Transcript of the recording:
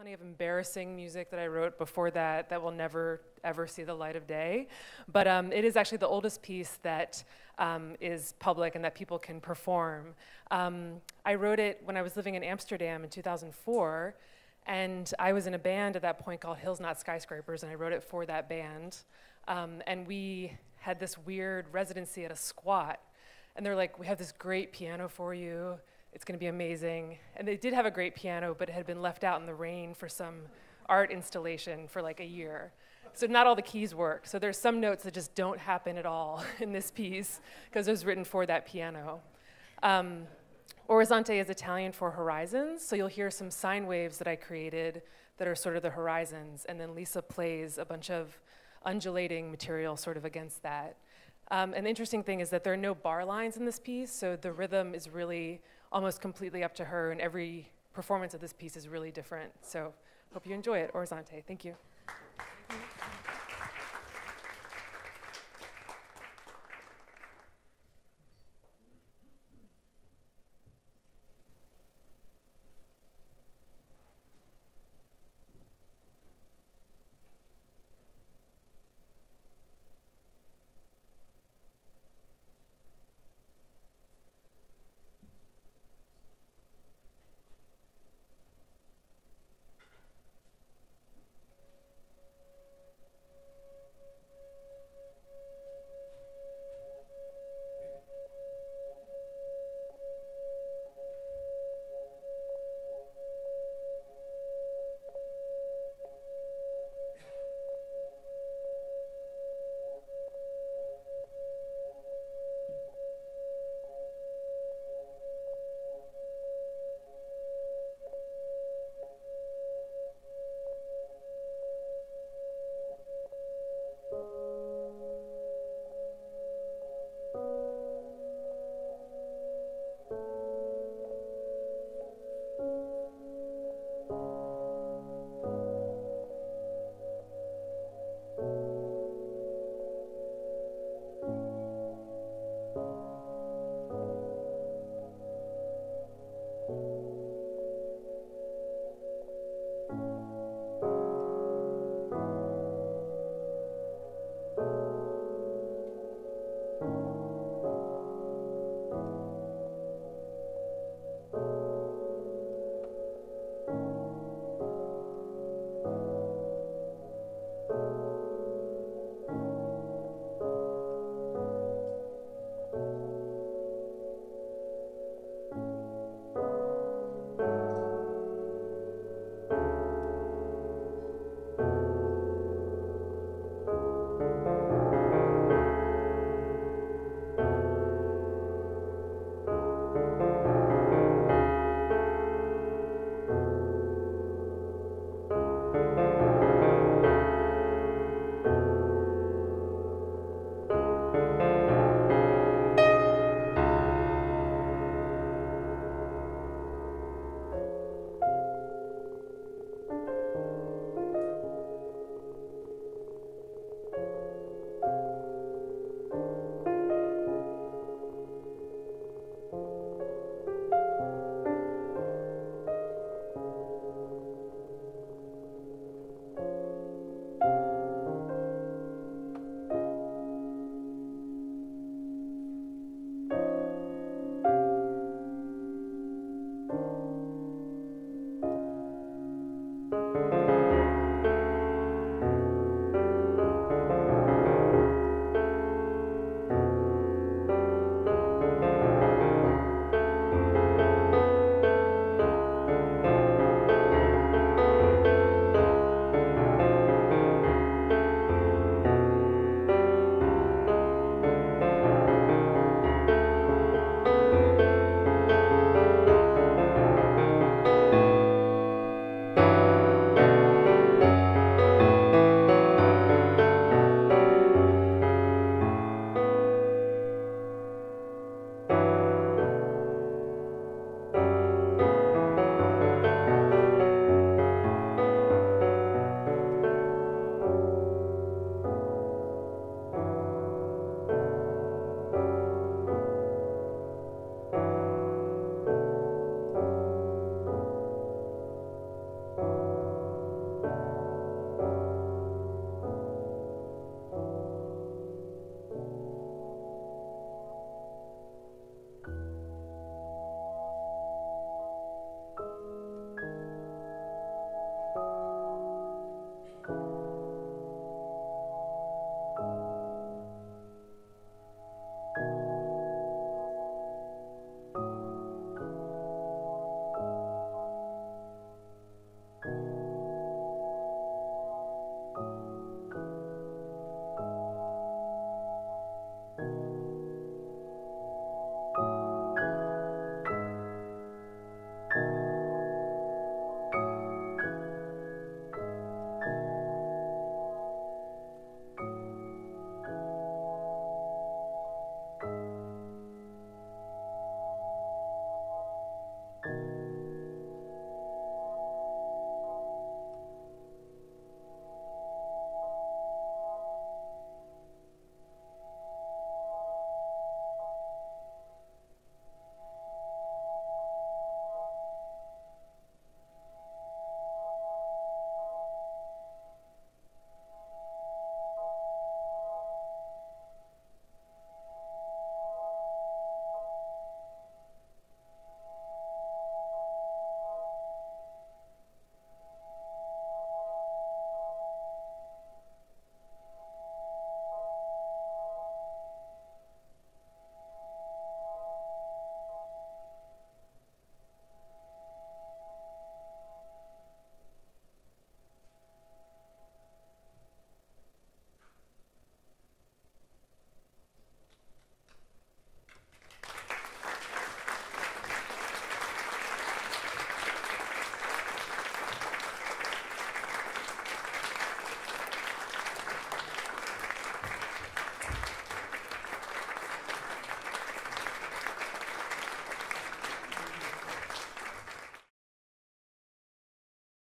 plenty of embarrassing music that I wrote before that that will never ever see the light of day. But um, it is actually the oldest piece that um, is public and that people can perform. Um, I wrote it when I was living in Amsterdam in 2004, and I was in a band at that point called Hills Not Skyscrapers, and I wrote it for that band. Um, and we had this weird residency at a squat, and they're like, "We have this great piano for you." It's going to be amazing. And they did have a great piano, but it had been left out in the rain for some art installation for like a year. So not all the keys work. So there's some notes that just don't happen at all in this piece because it was written for that piano. Um, Orizzonte is Italian for horizons, so you'll hear some sine waves that I created that are sort of the horizons, and then Lisa plays a bunch of undulating material sort of against that. Um, and the interesting thing is that there are no bar lines in this piece, so the rhythm is really almost completely up to her, and every performance of this piece is really different. So hope you enjoy it. Orizzonte, thank you.